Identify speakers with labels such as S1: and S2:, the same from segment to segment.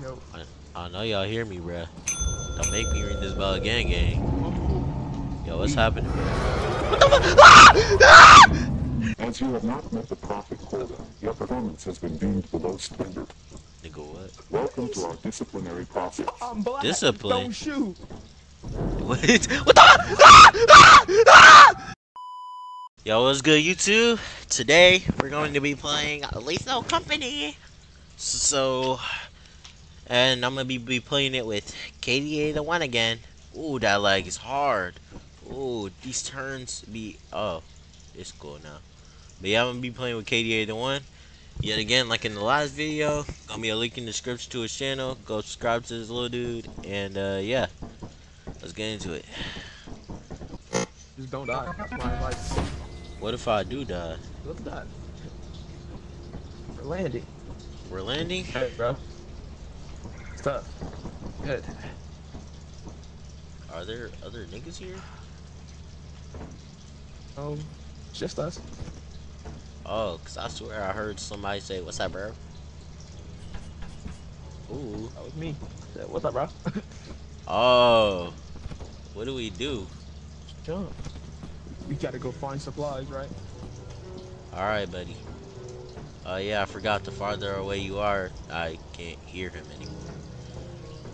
S1: Yo.
S2: I, I know y'all hear me, bruh. Don't make me ring this bell again, gang. Yo, what's happening? Bruh? What the fu ah! Ah!
S3: As you have not met the profit quota, your performance has been deemed below standard.
S2: Nigga, what?
S3: Welcome to our disciplinary process.
S1: I'm black.
S2: Discipline.
S1: Don't shoot.
S2: What? What the? Ah! Yo, what's good, YouTube? Today, we're going to be playing Lethal Company. So, and I'm going to be, be playing it with KDA the one again. Ooh, that lag is hard. Ooh, these turns be... Oh, it's cool now. But yeah, I'm to be playing with KDA the one. Yet again, like in the last video, gonna be a link in the description to his channel. Go subscribe to this little dude. And, uh, yeah. Let's get into it.
S1: Just don't die. That's my advice.
S2: What if I do die?
S1: Let's die. We're landing.
S2: We're landing?
S1: Hey, bro. Tough. Good.
S2: Are there other niggas here?
S1: Um, just us.
S2: Oh, cause I swear I heard somebody say, "What's up, bro?" Ooh.
S1: That was me. Said, What's up, bro?
S2: Oh. What do we do?
S1: Jump. We gotta go find supplies, right?
S2: All right, buddy. Oh yeah, I forgot. The farther away you are, I can't hear him anymore.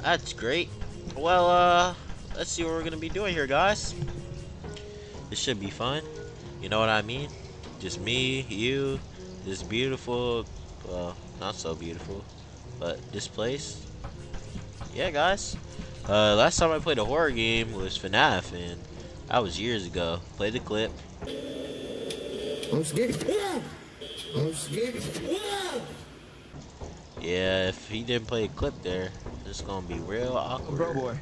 S2: That's great. Well, uh, let's see what we're gonna be doing here, guys. This should be fun. You know what I mean? Just me, you, this beautiful, well, not so beautiful, but this place. Yeah, guys. Uh, last time I played a horror game was FNAF, and that was years ago. Play the clip.
S4: I'm scared. I'm scared.
S2: Yeah, if he didn't play a clip there, it's gonna be real awkward.
S1: bro, boy.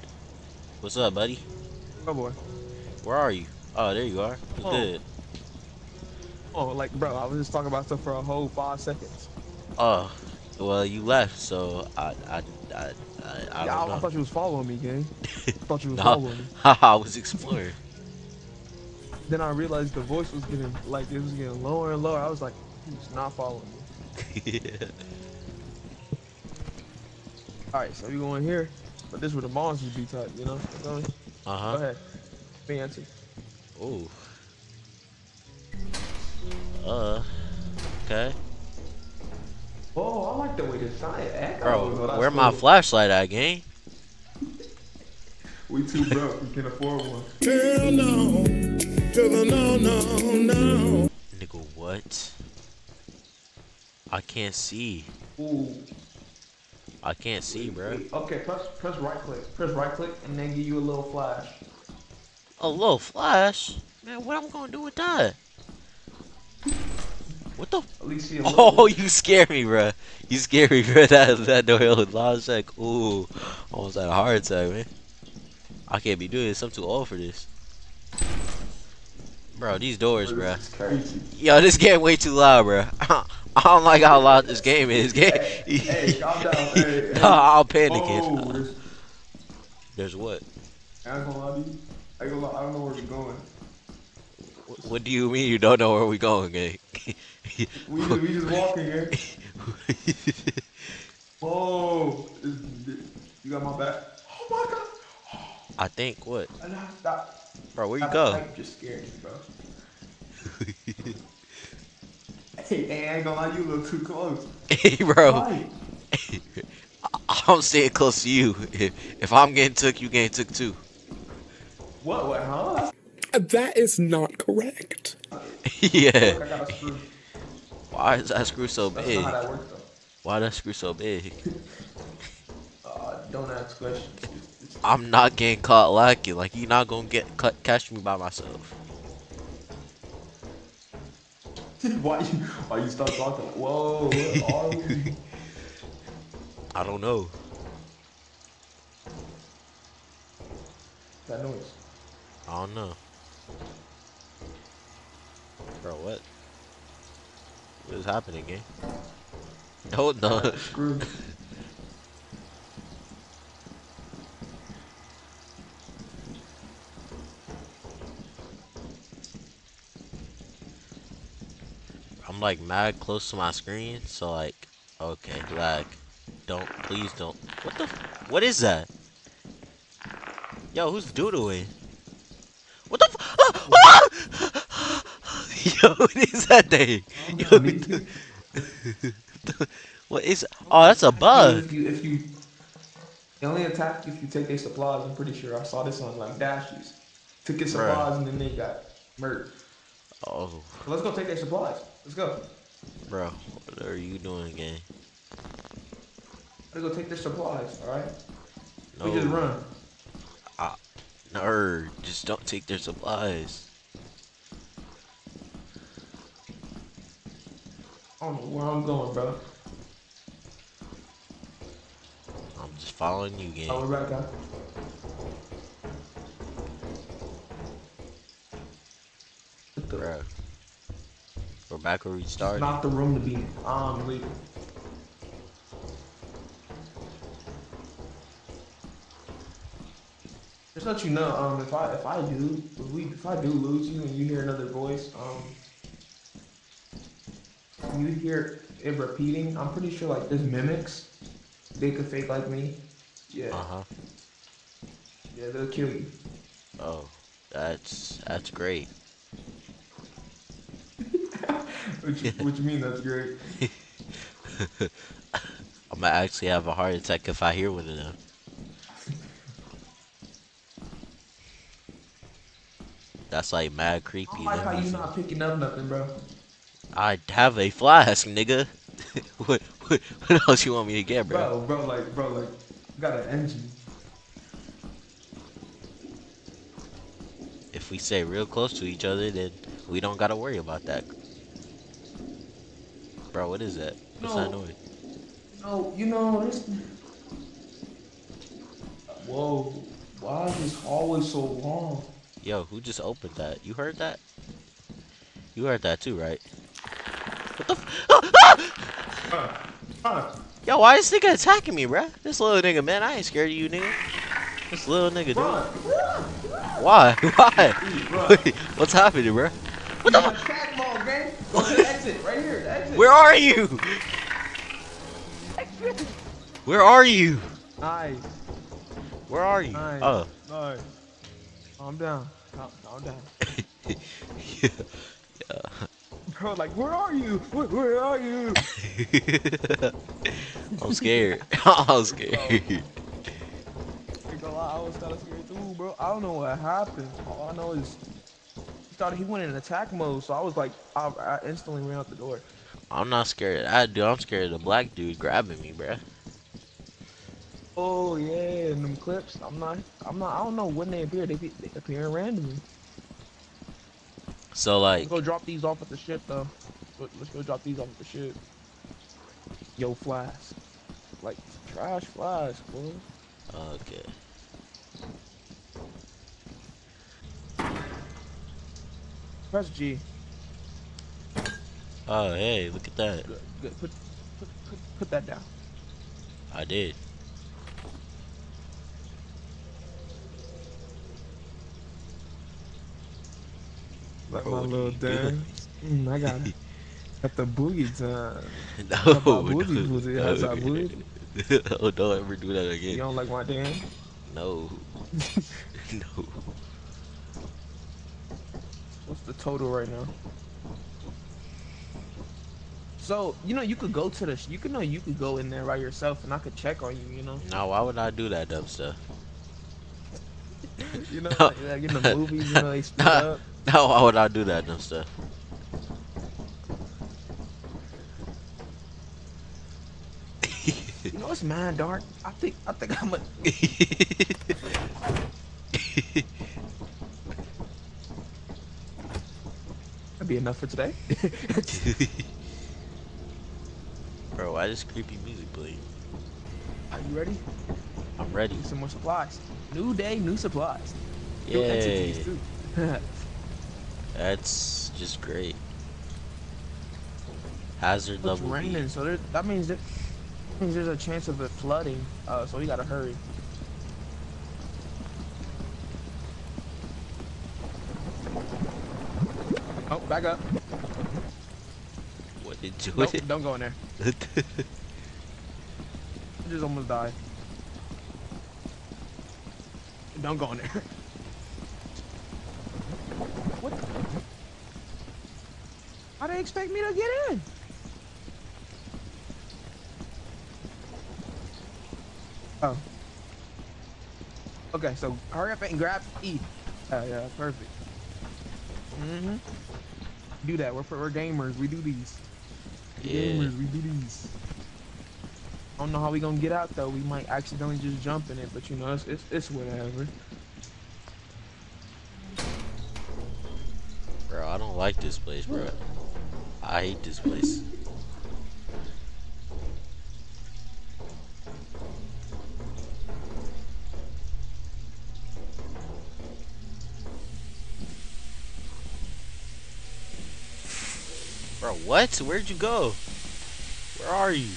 S2: What's up, buddy?
S1: Bro, boy.
S2: Where are you? Oh, there you are.
S1: Oh.
S2: good?
S1: Oh, like, bro, I was just talking about stuff for a whole five seconds.
S2: Oh, well, you left, so I, I, I, I, I
S1: yeah, I, I thought you was following me, gang. I thought you was
S2: No.
S1: following me.
S2: I was exploring.
S1: Then I realized the voice was getting, like, it was getting lower and lower. I was like, he's not following me. Alright, so you going here, but this where the monsters be type, you know? You feel me?
S2: uh
S1: Go ahead. Fancy.
S2: Ooh. Uh. Okay.
S1: Oh, I like the way this sign
S2: Bro, where my flashlight at, gang?
S1: We too broke. We can afford one.
S4: Hell no. Hell no, no, no.
S2: Nigga, what? I can't see.
S1: Ooh.
S2: I can't see, bro.
S1: Okay, press press right click. Press right click and then give you a little flash.
S2: A little flash? Man, what am I'm gonna do with that? What the?
S1: At least see a little.
S2: Oh, you scare me, bro. You scare me, bro. That that loud like, ooh, almost had a heart attack, man. I can't be doing this. I'm too old for this. Bro, these doors, bro.
S1: This is crazy.
S2: Yo, this game way too loud, bro. I don't like how loud this game is. Game.
S1: Hey, calm down. Hey, hey.
S2: no, I'm panicking.
S1: Oh, there's,
S2: There's what?
S1: I ain't gonna lie to you. I, gonna lie, I don't know where we're going.
S2: What- What do you mean you don't know where we're going, gang?
S1: We just, we just walking here. Whoa. You got my back? Oh my god.
S2: I think what,
S1: Stop.
S2: bro? Where you
S1: Stop,
S2: go?
S1: Just scared me, bro. Hey, hey, I ain't gonna lie, you look too close.
S2: hey, bro.
S1: Why?
S2: I'm staying close to you. If, if I'm getting took, you getting took too.
S1: What? What? Huh?
S4: That is not correct.
S2: yeah.
S1: Look, I got a screw.
S2: Why is that screw so
S1: That's
S2: big?
S1: that works.
S2: Why that screw so big?
S1: Uh, don't ask questions.
S2: I'm not getting caught lacking. Like you're not gonna get cut, catch me by myself.
S1: why you why you start talking? Like, Whoa, where are we?
S2: I don't know.
S1: that noise.
S2: I don't know. Bro, what? What is happening, gang? Oh no.
S1: Screw.
S2: Like mad close to my screen, so like, okay, lag. Don't, please don't. What the? What is that? Yo, who's doodling? What the? F- ah! Ah! Yo, what is that thing? Yo, what what is? Oh, that's a bug.
S1: If you, if you, they only attack if you take their supplies. I'm pretty sure I saw this on like dashes. Took
S2: Bruh.
S1: supplies and then they got murdered.
S2: Oh,
S1: let's go take their supplies. Let's go.
S2: bro, what are you doing, gang?
S1: Let's go take their supplies. All right.
S2: No,
S1: We just run.
S2: Ah, nerd, just don't take their supplies.
S1: I don't know where I'm going, bro.
S2: I'm just following you, gang.
S1: Oh, we're back out. What the-
S2: Bro, we're back where we started.
S1: Not the room to be in. I'm leaving. Just let you know, um, if I if I do if we if I do lose you and you hear another voice, um, you hear it repeating. I'm pretty sure like there's mimics. They could fake like me. Yeah,
S2: Uh huh.
S1: yeah, they'll kill you.
S2: Oh, that's that's great.
S1: What you, what you mean? That's great.
S2: I'm gonna actually have a heart attack if I hear one of them. That's like mad creepy.
S1: don't like how you not picking up nothing, bro.
S2: I have a flask, nigga. what, what what else you want me to get, bro?
S1: Bro, bro, like, bro, like, got an engine.
S2: If we stay real close to each other, then we don't gotta worry about that. Bro, what is that? What's that
S1: No.
S2: noise?
S1: No, you know this. Whoa, why is this hallway so long?
S2: Yo, who just opened that? You heard that? You heard that too, right? What the? F-
S1: Huh?
S2: Yo, why is this nigga attacking me, bruh? This little nigga, man, I ain't scared of you, nigga. This little nigga, dude. Why? Why? Wait, What's happening, bruh?
S1: What the? Attack mode, gang. Go to the exit, right here. The exit.
S2: Where are you? Where are you?
S1: Nice,
S2: Where are you?
S1: Nice.
S2: Oh.
S1: nice. Calm down. Calm, calm down.
S2: yeah.
S1: Bro, like, where are you? Where, where are you?
S2: I'm scared. I'm scared.
S1: Ain't I was kinda scared too, bro. I don't know what happened. All I know is he thought he went in attack mode, so I was like, I, I instantly ran out the door.
S2: I'm not scared of that dude. I'm scared of the black dude grabbing me, bruh.
S1: Oh yeah, and them clips. I'm not. I'm not. I don't know when they appear. They, be, they appear randomly.
S2: So like,
S1: Let's go drop these off at the ship though. Let's- go drop these off at the ship. Yo, flask. Like trash flies, boy.
S2: okay.
S1: Press G.
S2: Oh hey, look at that.
S1: Good. Good. Put, put, put, put that down.
S2: I did.
S1: Like
S2: Bro,
S1: my little
S2: you
S1: dance. Mm, I got it. Got the boogie time.
S2: No,
S1: That's my booty,
S2: no,
S1: booty, that's my booty.
S2: no, don't ever do that again.
S1: You don't like my dance?
S2: No. no.
S1: What's the total right now? So you know you could go to the sh- you could know you could go in there by yourself and I could check on you. You know.
S2: No, why would I do that dumb stuff?
S1: You know,
S2: No.
S1: like, like in the movies, you know they split
S2: Nah.
S1: up.
S2: No, why would I do that dumb stuff?
S1: You know it's mad dark. I think I think I'm a that'd be enough for today.
S2: Bro, why does creepy music play?
S1: Are you ready?
S2: I'm ready.
S1: Some more supplies. New day, new supplies. New entities too.
S2: That's just great. Hazard
S1: It's
S2: level B.
S1: raining, so there, that means that means there's a chance of it flooding. Uh, so we gotta hurry. Oh, back up.
S2: You
S1: Nope,
S2: what
S1: don't go in there. I just almost died. Don't go in there. What? How they expect me to get in? Oh. Okay, so hurry up and grab E. Yeah, yeah, perfect. Mm-hmm. Do that. We're, we're gamers. We do these. We
S2: Yeah.
S1: Gamers, we do these. I don't know how we gonna get out though. We might accidentally just jump in it, but you know, it's it's, it's whatever.
S2: Bro, I don't like this place, bro. I hate this place. Bro, what? Where'd you go? Where are you?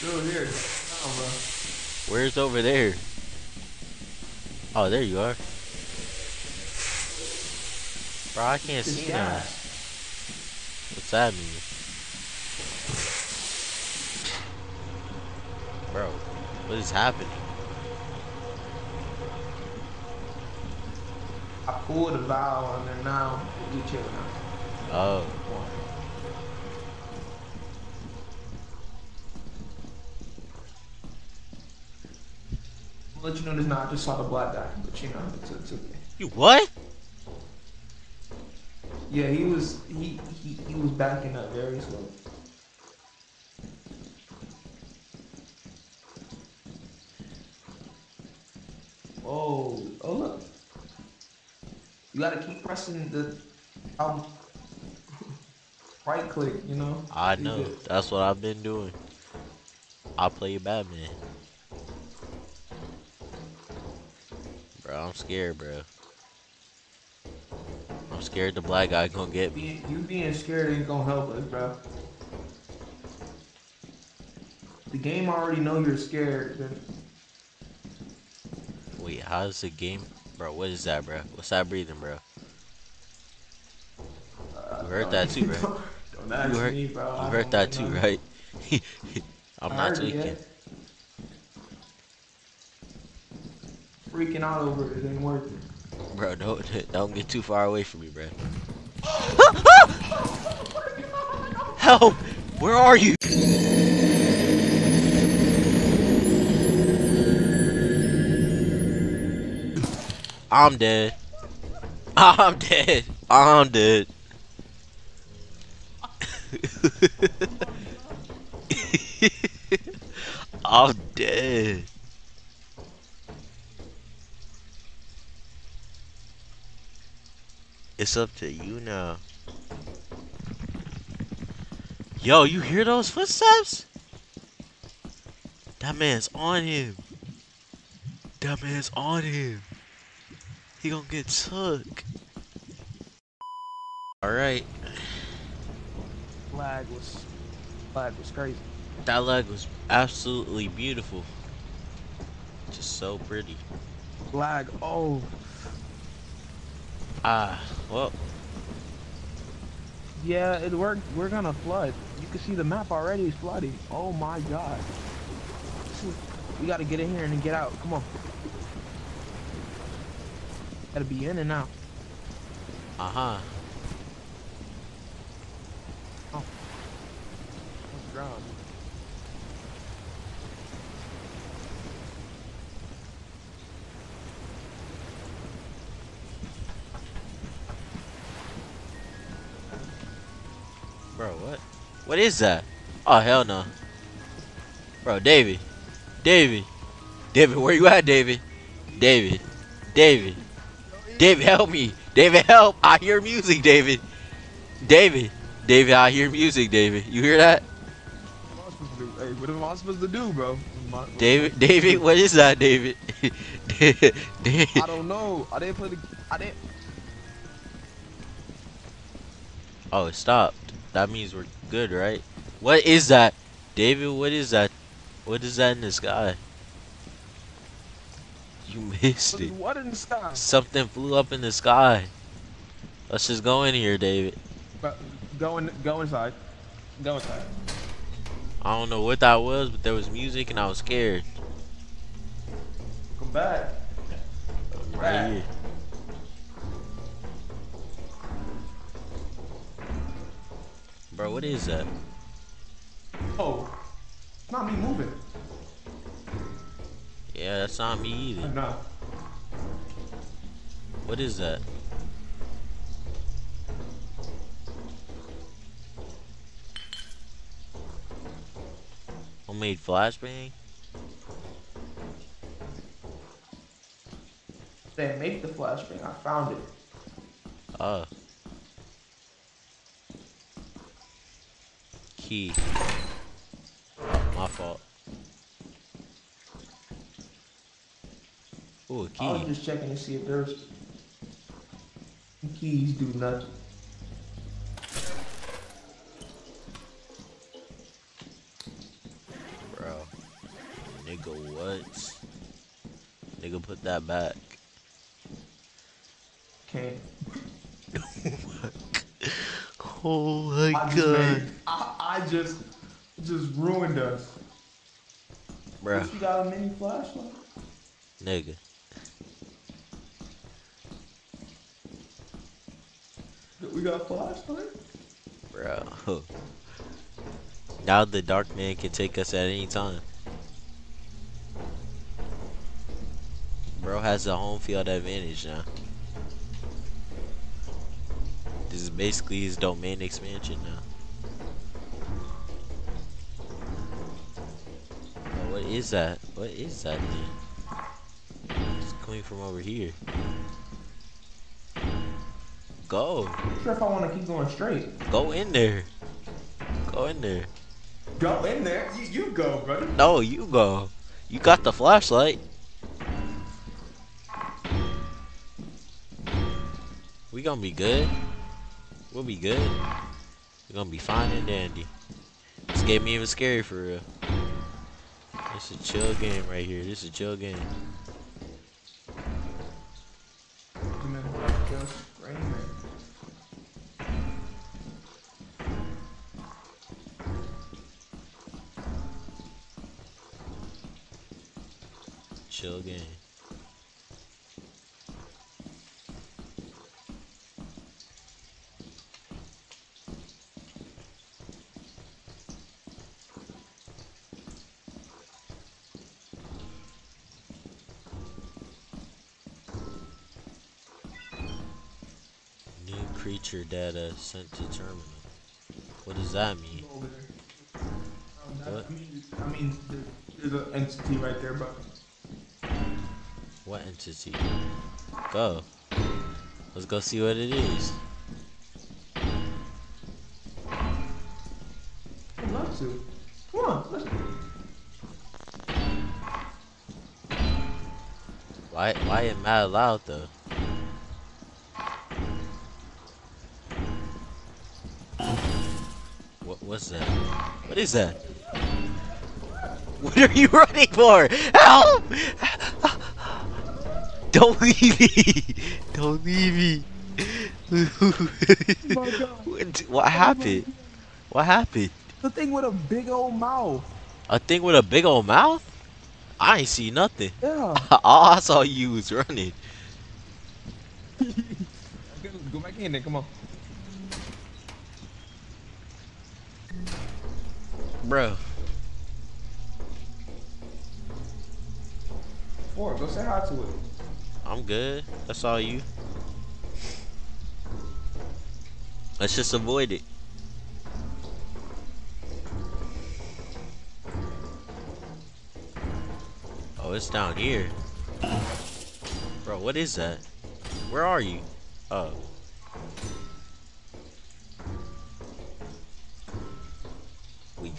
S1: Still here. Oh.
S2: Where's over there? Oh, there you are. Bro, I can't
S1: It's
S2: see now. What's that mean? Bro, what is happening?
S1: I pulled a valve on there now we chill now.
S2: Oh,
S1: I'll let you know this now. I just saw the black guy, but you know, it's, it's okay.
S2: you what?
S1: Yeah, he was he, he he was backing up very slow. Oh, oh look. You gotta keep pressing the um right click, you know?
S2: I know. That's what I've been doing. I play Batman. Bro, I'm scared, bro. I'm scared the black guy gonna get me.
S1: You being scared ain't gonna help us, bro. The game already know you're scared. Then
S2: Wait, how's the game? Bro, what is that, bro? What's that breathing, bro?
S1: uh,
S2: You heard that too, bro.
S1: Don't,
S2: You heard,
S1: me, bro.
S2: you heard that
S1: know
S2: too, right? I'm
S1: I
S2: not
S1: it,
S2: tweaking.
S1: yeah. Freaking out over it, it ain't worth it.
S2: Bro, don't don't get too far away from me, bro. Help! Where are you? I'm dead. I'm dead. I'm dead. I'm dead. It's up to you now. Yo, you hear those footsteps? That man's on him. That man's on him. He gonna get took. Alright.
S1: Flag was, flag was crazy.
S2: That leg was absolutely beautiful. Just so pretty.
S1: Flag, oh,
S2: Ah, well,
S1: yeah, it worked. We're gonna flood. You can see the map already is flooding. Oh my god. We gotta get in here and get out. Come on. Gotta be in and out.
S2: uh-huh.
S1: Let's drown.
S2: What is that? Oh, hell no. Bro, David. David. David, where you at, David? David. David. David, help me. David, help. I hear music, David. David. David, I hear music, David. You hear that?
S1: What am I supposed to do? Hey, what am I supposed to do, bro?
S2: David, David, what is that, David? David.
S1: I don't know. I didn't play the. I didn't.
S2: Oh, it stopped. That means we're good, right? What is that? David, what is that? What is that in the sky? You missed it.
S1: what in the sky?
S2: Something flew up in the sky. Let's just go in here, David.
S1: But go in. Go inside. Go inside.
S2: I don't know what that was, but there was music and I was scared.
S1: Come back. Right
S2: here. Bro, what is that?
S1: Oh, it's not me moving.
S2: Yeah, that's not me either.
S1: No.
S2: What is that? Homemade flashbang?
S1: They make the flashbang. I found it.
S2: Oh. Key. My fault. Ooh, a
S1: I was
S2: key.
S1: just checking to see if there's keys do nothing.
S2: Bro. Nigga, what? Nigga, put that back.
S1: Can't.
S2: Oh my
S1: I just made. I, I just just ruined us.
S2: Bro,
S1: You got a mini flashlight?
S2: nigga.
S1: We got a flashlight?
S2: Bro. Now the dark man can take us at any time. Bro has the home field advantage now. This is basically his domain expansion now. Is that? What is that thing? It's coming from over here. Go.
S1: Not sure if I want to keep going straight.
S2: Go in there. Go in there.
S1: Go in there. You, you go, brother.
S2: No, you go. You got the flashlight. We gonna be good. We'll be good. We're gonna be fine and dandy. This game even scary for real. This is a chill game right here. This is a chill game. Chill game. New creature data sent to terminal. What does that mean?
S1: Um,
S2: What?
S1: I mean, I mean, there- there's an entity right there, but
S2: What entity? Go. Let's go see what it is.
S1: I'd love to. Come on, let's.
S2: Why why it mad loud though? What what's that? What is that? What are you running for? Help! Don't leave me! Don't leave me! what, what happened? What happened?
S1: The thing with a big old mouth.
S2: A thing with a big old mouth? I ain't see nothing.
S1: Yeah.
S2: All I saw you was running.
S1: Go back in there. Come on.
S2: Bro.
S1: Four. Go say hi to it.
S2: I'm good. That's all you. Let's just avoid it. Oh, it's down here. Bro, what is that? Where are you? Oh.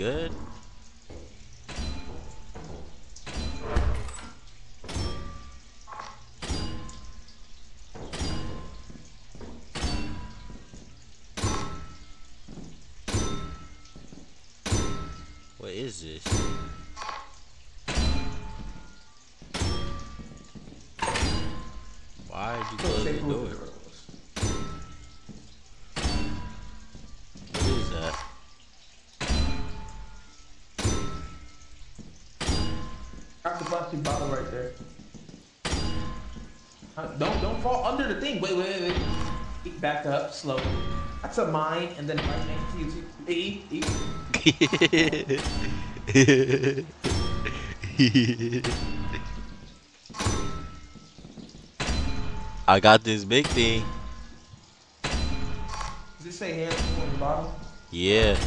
S2: Good? What is this? Why did you close the door?
S1: There. Don't don't fall under the thing. Wait, wait, wait. wait. Back up, slow. That's a mine, and then right next to you. E, E.
S2: I got this big thing.
S1: Does it say hands on the bottom?
S2: Yeah.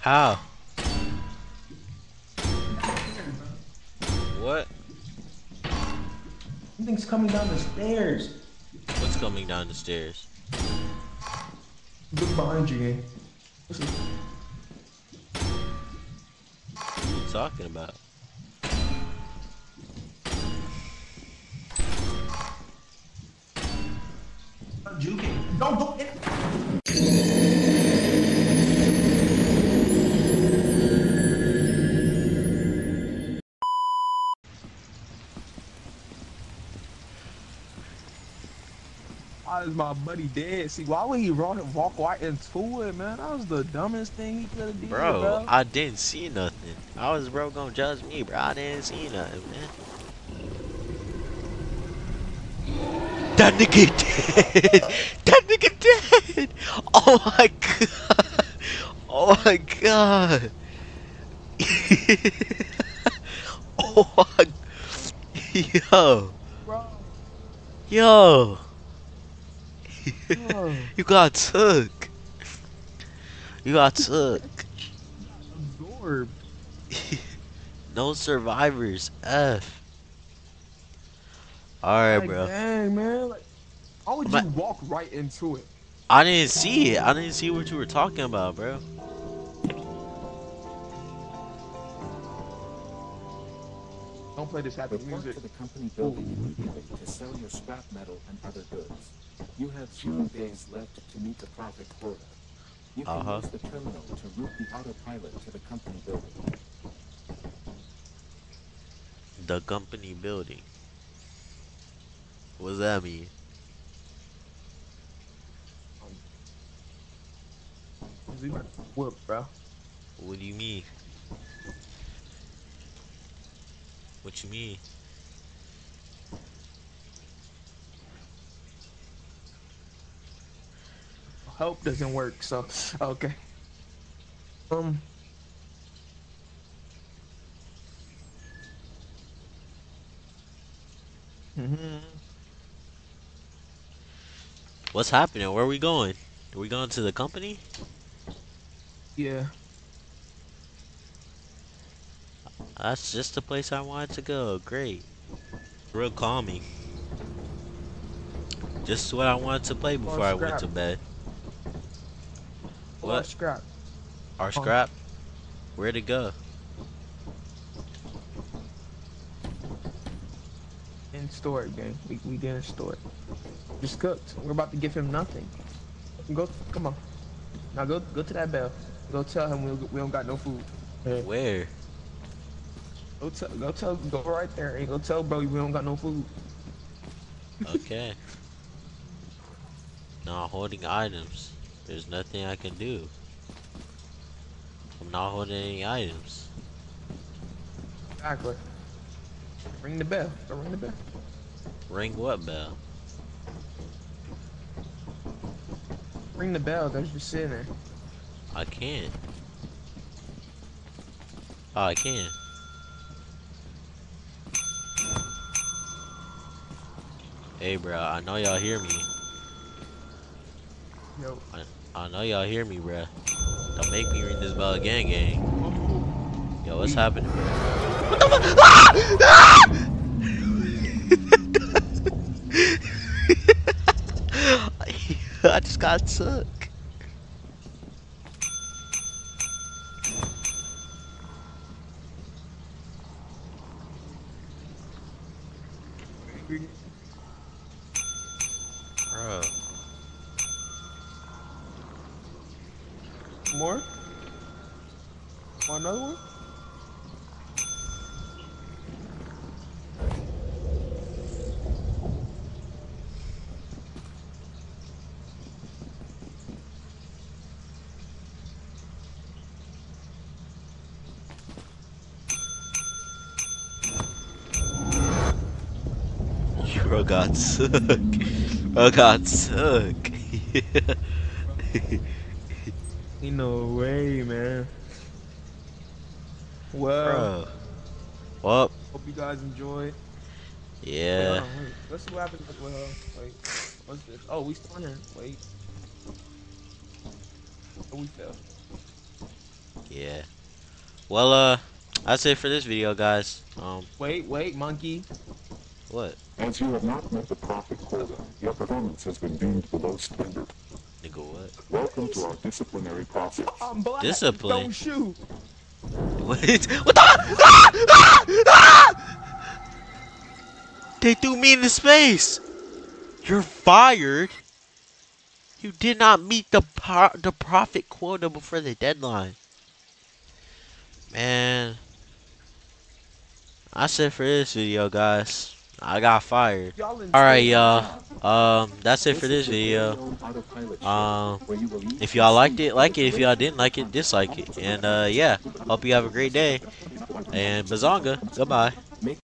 S2: How? What?
S1: Something's coming down the stairs.
S2: What's coming down the stairs?
S1: Look behind you, gang. Listen.
S2: What are you talking about?
S1: Not juking. Don't don't. Is my buddy dead? See, why would he run, walk right into it, man? That was the dumbest thing he could have did,
S2: Bro,
S1: bro.
S2: I didn't see nothing. I was bro gonna judge me, bro? I didn't see nothing, man. That nigga dead! That nigga dead! Oh my god! Oh my god! oh my... Yo!
S1: Bro,
S2: Yo! you got took! You got took!
S1: absorbed.
S2: no survivors. F. Alright,
S1: Like,
S2: bro.
S1: Dang, man. Like, why would
S2: But-
S1: you walk right into it?
S2: I didn't see it. I didn't see what you were talking about, bro.
S1: Don't play this happy
S3: Report
S1: music.
S3: to the company building immediately to sell your scrap metal and other goods. You have zero days left to meet the profit quota. You can
S2: Uh-huh.
S3: use the terminal to route the autopilot to the company building.
S2: The company building. What does that mean?
S1: We about to whoop, bro.
S2: What do you mean? What you mean?
S1: Hope doesn't work, so okay. Um. hmm
S2: What's happening? Where are we going? Are we going to the company?
S1: Yeah.
S2: That's just the place I wanted to go. Great. Real calming. Just what I wanted to play before I went to bed.
S1: What?
S2: What?
S1: scrap?
S2: Our scrap? Where'd it go?
S1: In store it, gang. We we didn't store it. Just cooked. We're about to give him nothing. Go. Come on. Now go go to that bell. Go tell him we we don't got no food.
S2: Where?
S1: Go tell go tell go right there and go tell bro we don't got no food.
S2: Okay. not holding items. There's nothing I can do. I'm not holding any items.
S1: Exactly. Ring the bell. Go ring the bell.
S2: Ring what bell?
S1: Ring the bell. That's just sitting there.
S2: I can't. Oh, I can. Hey, bro, I know y'all hear me.
S1: Yo.
S2: I know y'all hear me, bruh. Don't make me ring this bell again, gang. Yo, what's happening? What the fuck? Ah! Ah! I just got stuck. Bro.
S1: More? Want another one?
S2: Bro got god, suck.
S1: Ain't no way, man. Well,
S2: Bro. Well,
S1: hope you guys enjoyed.
S2: Yeah.
S1: on, wait. Let's see what happens with uh, wait. What's this? Oh, we still in here. Wait. Oh, we fell.
S2: Yeah. Well, uh, that's it for this video, guys. Um,
S1: Wait, wait, monkey.
S2: What?
S3: As you have not met the profit quota, your performance has been deemed below standard.
S2: Nigga, what?
S3: Welcome to our disciplinary process.
S1: I'm black.
S2: Discipline.
S1: Don't shoot.
S2: What? What the? Ah! Ah! Ah! They threw me into space. You're fired. You did not meet the par- the profit quota before the deadline. Man, I said for this video, guys. I got fired. All right, y'all. Um, that's it for this video.
S3: very own autopilot show,
S2: Um,
S3: where you will eat
S2: if y'all liked it, like it. If y'all didn't like it, dislike it. And uh, yeah, hope you have a great day. And Bazonga, goodbye.